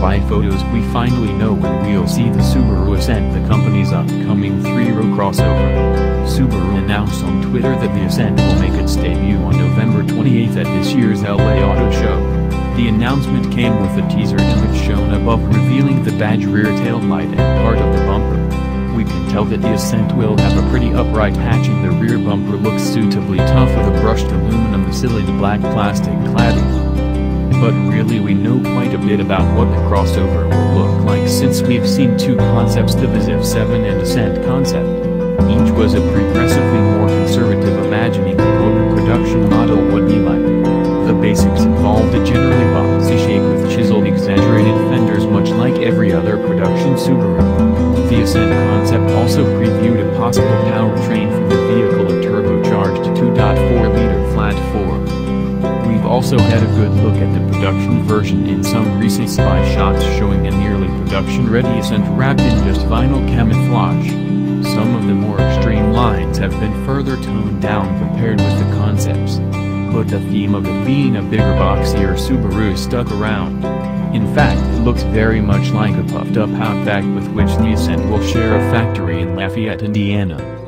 by photos we finally know when we'll see the Subaru Ascent the company's upcoming three-row crossover. Subaru announced on Twitter that the Ascent will make its debut on November 28 at this year's LA Auto Show. The announcement came with a teaser image shown above revealing the badge rear taillight and part of the bumper. We can tell that the Ascent will have a pretty upright hatch and the rear bumper looks suitably tough with a brushed aluminum cylinder black plastic cladding. But really we know quite a bit about what the crossover will look like since we've seen two concepts the Viziv 7 and Ascent concept. Each was a progressively more conservative imagining of what a production model would be like. The basics involved a generally boxy shape with chiseled exaggerated fenders much like every other production Subaru. The Ascent concept also previewed a possible powertrain for the also had a good look at the production version in some recent spy shots showing a nearly production-ready Ascent wrapped in just vinyl camouflage. Some of the more extreme lines have been further toned down compared with the concepts but the theme of it being a bigger boxier Subaru stuck around. In fact it looks very much like a puffed up Outback with which the Ascent will share a factory in Lafayette, Indiana.